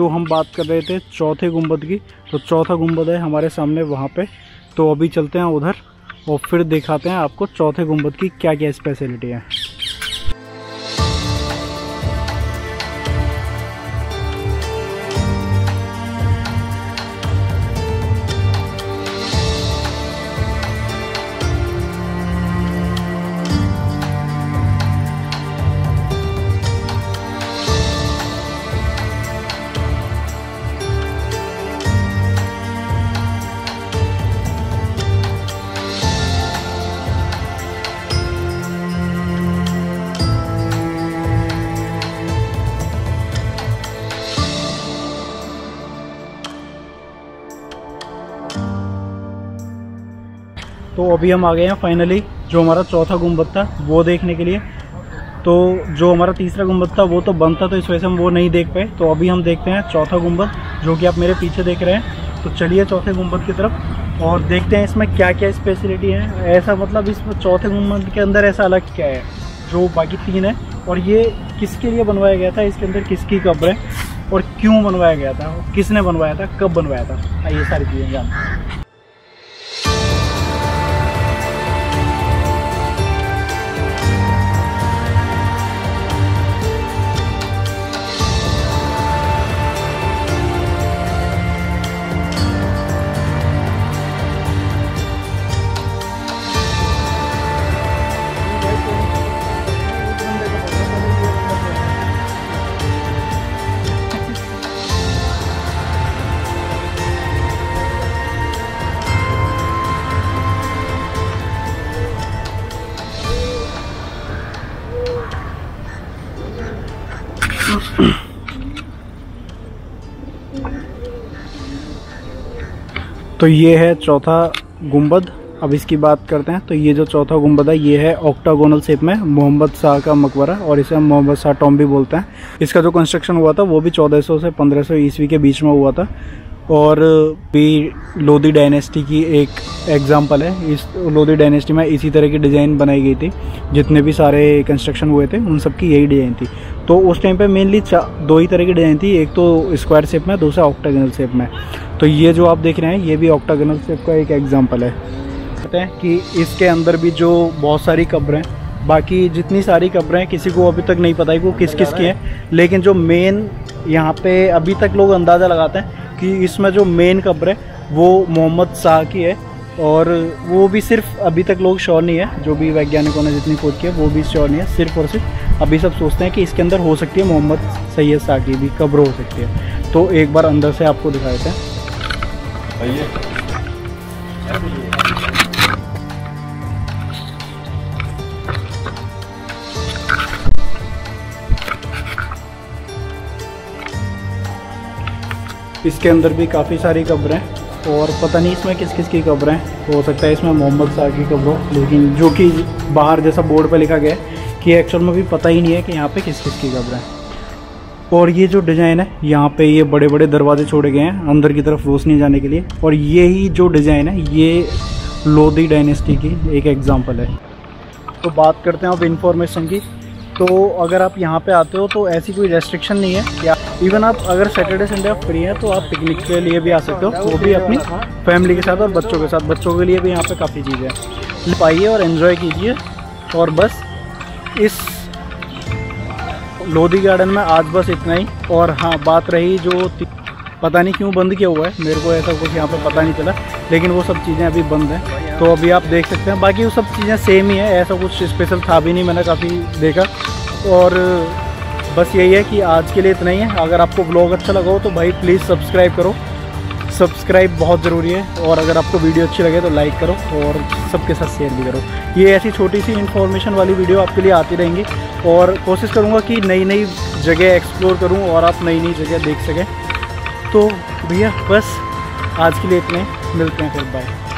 जो हम बात कर रहे थे, चौथे गुंबद की तो चौथा गुंबद है हमारे सामने वहाँ पे। तो अभी चलते हैं उधर और फिर दिखाते हैं आपको चौथे गुंबद की क्या क्या स्पेशलिटी है। तो अभी हम आ गए हैं फाइनली जो हमारा चौथा गुंबद था वो देखने के लिए। तो जो हमारा तीसरा गुंबद था वो तो बंद था तो इस वजह से हम वो नहीं देख पाए। तो अभी हम देखते हैं चौथा गुंबद जो कि आप मेरे पीछे देख रहे हैं। तो चलिए चौथे गुंबद की तरफ़, और देखते हैं इसमें क्या क्या स्पेशलिटी है। ऐसा मतलब इस चौथे गुंबद के अंदर ऐसा अलग क्या है, जो बाकी तीन है। और ये किसके लिए बनवाया गया था? इसके अंदर किसकी कब्र है? और क्यों बनवाया गया था? किसने बनवाया था? कब बनवाया था? ये सारी चीज़ें जानते हैं। तो ये है चौथा गुंबद। अब इसकी बात करते हैं। तो ये जो चौथा गुंबद है, ये है ऑक्टागोनल शेप में मोहम्मद शाह का मकबरा, और इसे हम मोहम्मद शाह टॉम भी बोलते हैं। इसका जो कंस्ट्रक्शन हुआ था, वो भी 1400 से 1500 ईस्वी के बीच में हुआ था। और भी लोधी डायनेस्टी की एक एग्जांपल है। इस लोधी डायनेस्टी में इसी तरह की डिज़ाइन बनाई गई थी। जितने भी सारे कंस्ट्रक्शन हुए थे, उन सब की यही डिज़ाइन थी। तो उस टाइम पे मेनली दो ही तरह की डिज़ाइन थी, एक तो स्क्वायर शेप में, दूसरा ऑक्टागनल शेप में। तो ये जो आप देख रहे हैं, ये भी ऑक्टागनल शेप का एक एग्ज़ाम्पल है। कहते हैं कि इसके अंदर भी जो बहुत सारी कब्रें बाकी जितनी सारी कब्रें किसी को अभी तक नहीं पता है कि वो किस किस की हैं। लेकिन जो मेन यहाँ पे अभी तक लोग अंदाज़ा लगाते हैं कि इसमें जो मेन कब्र है, वो मोहम्मद शाह की है। और वो भी सिर्फ़ अभी तक लोग श्योर नहीं है, जो भी वैज्ञानिकों ने जितनी खोज की है, वो भी श्योर नहीं है, सिर्फ़ और सिर्फ़ अभी सब सोचते हैं कि इसके अंदर हो सकती है मोहम्मद सैयद शाह की भी कब्र हो सकती है। तो एक बार अंदर से आपको दिखा देते हैं इसके अंदर भी काफ़ी सारी कब्रें हैं और पता नहीं इसमें किस किस की कब्रें हैं। हो सकता है इसमें मोहम्मद शाह की कब्र हो लेकिन जो कि बाहर जैसा बोर्ड पर लिखा गया है कि एक्चुअल में भी पता ही नहीं है कि यहाँ पे किस किस की कब्रें है। और ये जो डिज़ाइन है, यहाँ पे ये बड़े बड़े दरवाजे छोड़े गए हैं, अंदर की तरफ़ रोशनी जाने के लिए। और ये ही जो डिज़ाइन है, ये लोधी डायनेस्टी की एक एग्ज़ाम्पल है। तो बात करते हैं अब इंफॉर्मेशन की। तो अगर आप यहाँ पे आते हो तो ऐसी कोई रेस्ट्रिक्शन नहीं है या इवन आप अगर सैटरडे संडे आप फ्री हैं तो आप पिकनिक के लिए भी आ सकते हो। वो भी अपनी फैमिली के साथ और बच्चों के साथ। बच्चों के लिए भी यहाँ पे काफ़ी चीज़ें हैं। आइए और इन्जॉय कीजिए। और बस इस लोधी गार्डन में आज बस इतना ही। और हाँ बात रही जो पता नहीं क्यों बंद किया हुआ है। मेरे को ऐसा कुछ यहाँ पर पता नहीं चला, लेकिन वो सब चीज़ें अभी बंद हैं। तो अभी आप देख सकते हैं। बाकी वो सब चीज़ें सेम ही है। ऐसा कुछ स्पेशल था भी नहीं मैंने काफ़ी देखा। और बस यही है कि आज के लिए इतना ही है। अगर आपको ब्लॉग अच्छा लगा हो तो भाई प्लीज़ सब्सक्राइब करो। सब्सक्राइब बहुत ज़रूरी है और अगर आपको वीडियो अच्छी लगे तो लाइक करो और सबके साथ शेयर भी करो। ये ऐसी छोटी सी इन्फॉर्मेशन वाली वीडियो आपके लिए आती रहेंगी और कोशिश करूँगा कि नई नई जगह एक्सप्लोर करूँ और आप नई नई जगह देख सकें। तो भैया, बस आज के लिए इतने। मिलते हैं फिर बाय